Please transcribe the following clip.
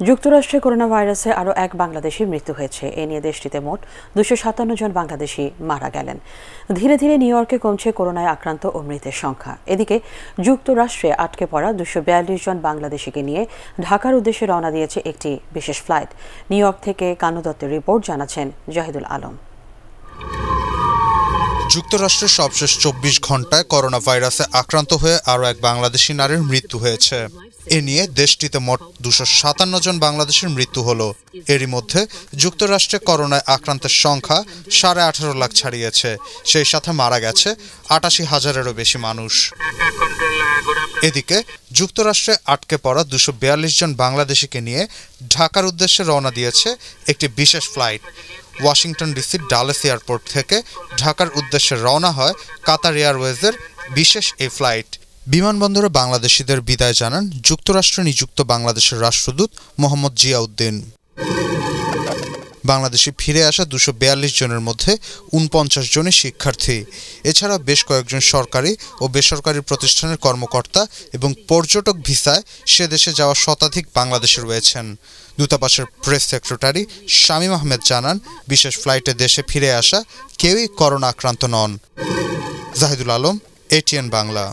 যুক্তরাষ্ট্রে করোনা ভাইরাসে আরও এক বাংলাদেশির মৃত্যু হয়েছে। এ নিয়ে দেশটিতে মোট দুশো সাতান্ন জন বাংলাদেশি মারা গেলেন। ধীরে ধীরে নিউ ইয়র্কে কমছে করোনায় আক্রান্ত ও মৃতের সংখ্যা। এদিকে যুক্তরাষ্ট্রে আটকে পড়া দুশো বিয়াল্লিশ জন বাংলাদেশিকে নিয়ে ঢাকার উদ্দেশ্যে রওনা দিয়েছে একটি বিশেষ ফ্লাইট। নিউ ইয়র্ক থেকে কানু দত্তের রিপোর্ট জানাচ্ছেন জাহিদুল আলম। যুক্তরাষ্ট্রের সবশেষ চব্বিশ ঘন্টায় করোনা ভাইরাসে আক্রান্ত হয়ে আরও এক বাংলাদেশি নারীর মৃত্যু হয়েছে। এ নিয়ে দেশটিতে মোট দুশো সাতান্ন জন বাংলাদেশের মৃত্যু হল। এরই মধ্যে যুক্তরাষ্ট্রে করোনায় আক্রান্তের সংখ্যা সাড়ে আঠারো লাখ ছাড়িয়েছে। সেই সাথে মারা গেছে আটাশি হাজারেরও বেশি মানুষ। এদিকে যুক্তরাষ্ট্রে আটকে পড়া দুশো বিয়াল্লিশ জন বাংলাদেশিকে নিয়ে ঢাকার উদ্দেশ্যে রওনা দিয়েছে একটি বিশেষ ফ্লাইট। ওয়াশিংটন ডিসির ডালেস এয়ারপোর্ট থেকে ঢাকার উদ্দেশ্যে রওনা হয় কাতার এয়ারওয়েজের বিশেষ এই ফ্লাইট। বিমানবন্দরে বাংলাদেশিদের বিদায় জানান যুক্তরাষ্ট্রে নিযুক্ত বাংলাদেশের রাষ্ট্রদূত মোহাম্মদ জিয়াউদ্দিন। বাংলাদেশে ফিরে আসা দুশো জনের মধ্যে উনপঞ্চাশ জনই শিক্ষার্থী। এছাড়া বেশ কয়েকজন সরকারি ও বেসরকারি প্রতিষ্ঠানের কর্মকর্তা এবং পর্যটক ভিসায় সে দেশে যাওয়া শতাধিক বাংলাদেশে রয়েছেন। দূতাবাসের প্রেস সেক্রেটারি শামীম আহমেদ জানান, বিশেষ ফ্লাইটে দেশে ফিরে আসা কেউই করোনা আক্রান্ত নন। জাহিদুল আলম এটিএন বাংলা।